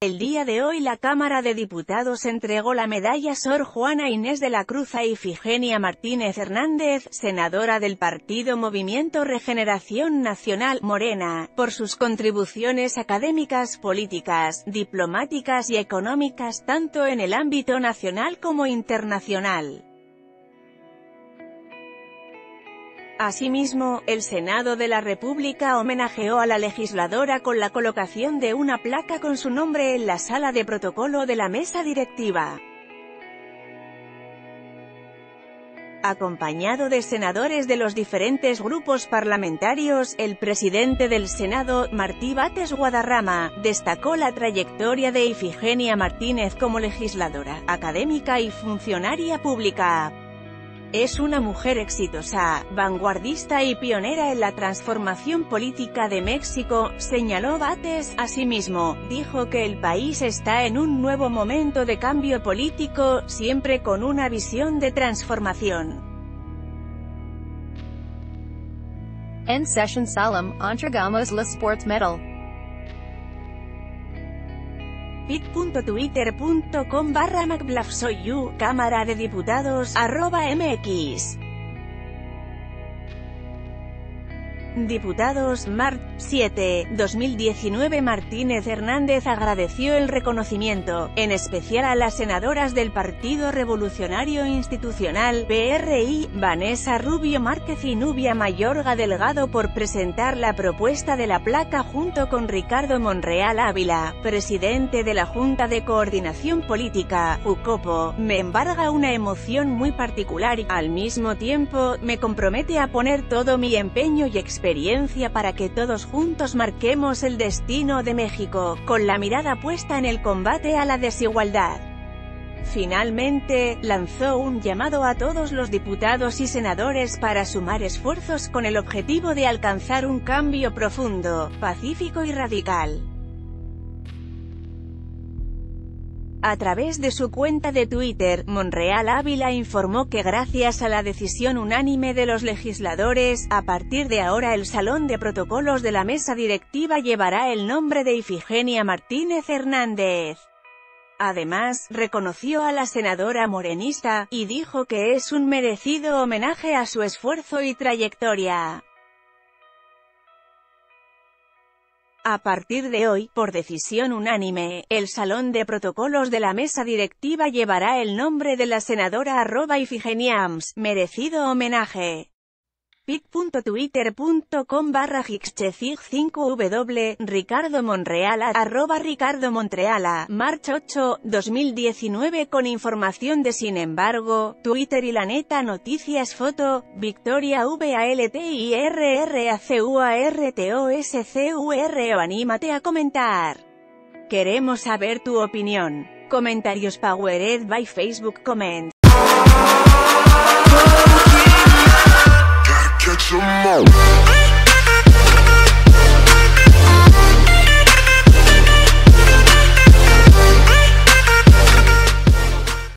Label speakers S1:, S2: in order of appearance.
S1: El día de hoy la Cámara de Diputados entregó la medalla Sor Juana Inés de la Cruz a Ifigenia Martínez Hernández, senadora del partido Movimiento Regeneración Nacional, Morena, por sus contribuciones académicas, políticas, diplomáticas y económicas tanto en el ámbito nacional como internacional. Asimismo, el Senado de la República homenajeó a la legisladora con la colocación de una placa con su nombre en la sala de protocolo de la mesa directiva. Acompañado de senadores de los diferentes grupos parlamentarios, el presidente del Senado, Martí Bates Guadarrama, destacó la trayectoria de Ifigenia Martínez como legisladora, académica y funcionaria pública. Es una mujer exitosa, vanguardista y pionera en la transformación política de México, señaló Bates. Asimismo, dijo que el país está en un nuevo momento de cambio político, siempre con una visión de transformación.
S2: En session Salam, entregamos la Sports Medal.
S1: bit.twitter.com barra you, Cámara de Diputados, arroba mx. Diputados, Mart. 7. 2019 Martínez Hernández agradeció el reconocimiento, en especial a las senadoras del Partido Revolucionario Institucional, PRI, Vanessa Rubio Márquez y Nubia Mayorga Delgado por presentar la propuesta de la placa junto con Ricardo Monreal Ávila, presidente de la Junta de Coordinación Política, UCOPO, me embarga una emoción muy particular y, al mismo tiempo, me compromete a poner todo mi empeño y experiencia experiencia para que todos juntos marquemos el destino de México, con la mirada puesta en el combate a la desigualdad. Finalmente, lanzó un llamado a todos los diputados y senadores para sumar esfuerzos con el objetivo de alcanzar un cambio profundo, pacífico y radical. A través de su cuenta de Twitter, Monreal Ávila informó que gracias a la decisión unánime de los legisladores, a partir de ahora el Salón de Protocolos de la Mesa Directiva llevará el nombre de Ifigenia Martínez Hernández. Además, reconoció a la senadora morenista, y dijo que es un merecido homenaje a su esfuerzo y trayectoria. A partir de hoy, por decisión unánime, el Salón de Protocolos de la Mesa Directiva llevará el nombre de la senadora arroba Ifigeniams, merecido homenaje pit.twitter.com barra 5w Ricardo Monreala arroba Ricardo Montreala March 8, 2019 con información de sin embargo, Twitter y la neta noticias foto, Victoria VALTIRRACUARTOSCUR o anímate a comentar. Queremos saber tu opinión. Comentarios Powered by Facebook Comments. some more.